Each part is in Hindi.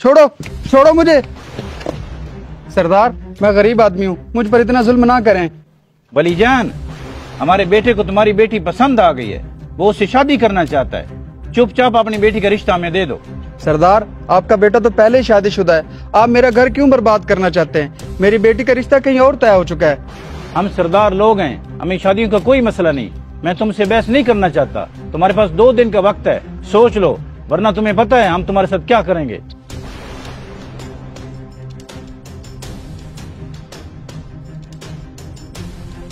छोड़ो छोड़ो मुझे। सरदार मैं गरीब आदमी हूँ मुझ पर इतना जुल्म ना करें। वलीजान हमारे बेटे को तुम्हारी बेटी पसंद आ गई है। वो उससे शादी करना चाहता है। चुपचाप अपनी बेटी का रिश्ता हमें दे दो। सरदार आपका बेटा तो पहले ही शादीशुदा है। आप मेरा घर क्यों बर्बाद करना चाहते हैं? मेरी बेटी का रिश्ता कहीं और तय हो चुका है। हम सरदार लोग हैं। हमें शादियों का कोई मसला नहीं। मैं तुमसे बहस नहीं करना चाहता। तुम्हारे पास दो दिन का वक्त है। सोच लो वरना तुम्हें पता है हम तुम्हारे साथ क्या करेंगे।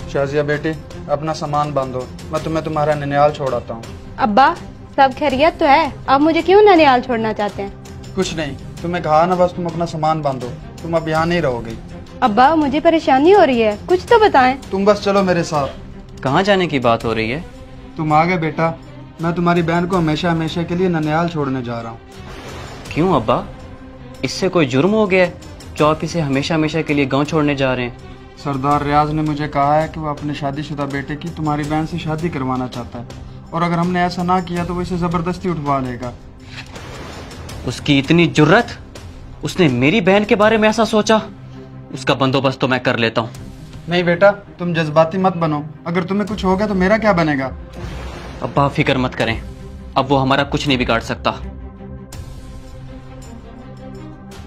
शाजिया बेटी अपना सामान बांधो मैं तुम्हें तुम्हारा ननियाल छोड़ाता हूँ। अब्बा सब खैरियत तो है आप मुझे क्यों ननियाल छोड़ना चाहते हैं? कुछ नहीं तुम्हें कहा ना बस तुम अपना सामान बांधो तुम अब यहाँ नहीं रहोगी। अब्बा मुझे परेशानी हो रही है कुछ तो बताएँ। तुम बस चलो मेरे साथ। कहाँ जाने की बात हो रही है? तुम आ गए बेटा मैं तुम्हारी बहन को हमेशा हमेशा के लिए ननियाल छोड़ने जा रहा हूँ। क्यों अब्बा? इससे कोई जुर्म हो गया जो आप इसे हमेशा हमेशा के लिए गाँव छोड़ने जा रहे हैं। सरदार रियाज ने मुझे कहा है कि वो अपने शादीशुदा बेटे की तुम्हारी बहन से शादी करवाना चाहता है। और अगर हमने ऐसा ना किया तो वो इसे ज़बरदस्ती उठवा लेगा। उसकी इतनी जुर्रत? उसने मेरी बहन के बारे में ऐसा सोचा? उसका बंदोबस्त तो मैं कर लेता हूँ। नहीं बेटा तुम जज्बाती मत बनो। अगर तुम्हें कुछ हो गया तो मेरा क्या बनेगा? अब्बा फ़िक्र मत करें। अब वो हमारा कुछ नहीं बिगाड़ सकता।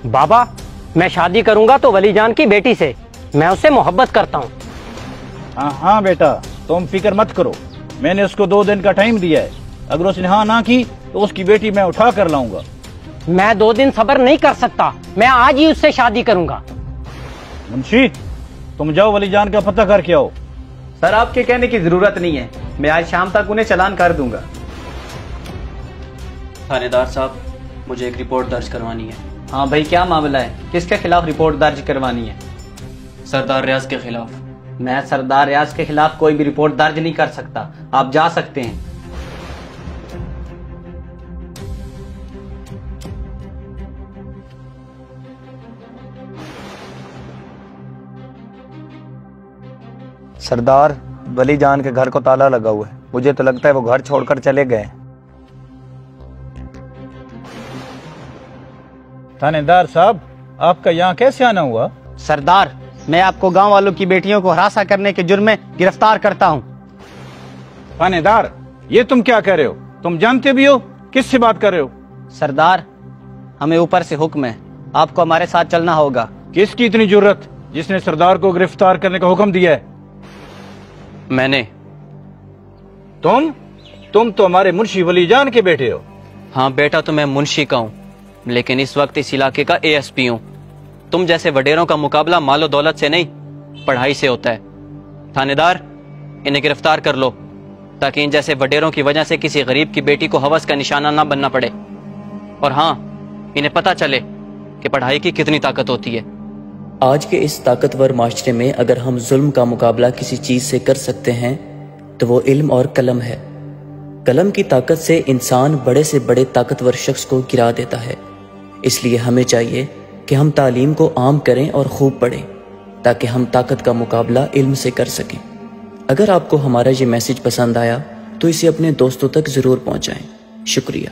बाबा मैं शादी करूँगा तो वलीजान की बेटी से। मैं उससे मोहब्बत करता हूँ। हाँ हाँ बेटा तुम फ़िक्र मत करो। मैंने उसको दो दिन का टाइम दिया है। अगर उसने हाँ ना की तो उसकी बेटी मैं उठा कर लाऊँगा। मैं दो दिन सबर नहीं कर सकता। मैं आज ही उससे शादी करूँगा। मुंशी तुम जाओ वली जान का पता करके आओ। सर आपके कहने की ज़रूरत नहीं है। मैं आज शाम तक उन्हें चलान कर दूँगा। थानेदार साहब मुझे एक रिपोर्ट दर्ज करवानी है। हाँ भाई क्या मामला है? किसके खिलाफ रिपोर्ट दर्ज करवानी है? सरदार रियाज के खिलाफ। मैं सरदार रियाज के खिलाफ कोई भी रिपोर्ट दर्ज नहीं कर सकता। आप जा सकते हैं। सरदार वली जान के घर को ताला लगा हुआ है। मुझे तो लगता है वो घर छोड़कर चले गए। थानेदार साहब आपका यहाँ कैसे आना हुआ? सरदार मैं आपको गाँव वालों की बेटियों को हरासा करने के जुर्म में गिरफ़्तार करता हूँ। थानेदार ये तुम क्या कह रहे हो? तुम जानते भी हो? किस से बात कर रहे हो? सरदार हमें ऊपर से हुक्म है। आपको हमारे साथ चलना होगा। किसकी इतनी ज़रूरत जिसने सरदार को गिरफ़्तार करने का हुक्म दिया है? मैंने। तुम? तुम तो हमारे मुंशी वली जान के बेटे हो। हाँ बेटा तो मैं मुंशी का हूँ लेकिन इस वक्त इस इलाके का एएसपी हूँ। तुम जैसे वडेरों का मुकाबला मालो दौलत से नहीं, पढ़ाई से होता है। थानेदार, इन्हें गिरफ़्तार कर लो, ताकि इन जैसे वडेरों की वजह से किसी गरीब की बेटी को हवस का निशाना ना बनना पड़े। और हाँ इन्हें पता चले कि पढ़ाई की कितनी ताकत होती है। आज के इस ताकतवर माशरे में अगर हम जुल्म का मुकाबला किसी चीज़ से कर सकते हैं तो वो इल्म और कलम है। कलम की ताकत से इंसान बड़े से बड़े ताकतवर शख्स को गिरा देता है। इसलिए हमें चाहिए कि हम तालीम को आम करें और खूब पढ़ें, ताकि हम ताकत का मुकाबला इल्म से कर सकें। अगर आपको हमारा ये मैसेज पसंद आया तो इसे अपने दोस्तों तक ज़रूर पहुँचाएँ। शुक्रिया।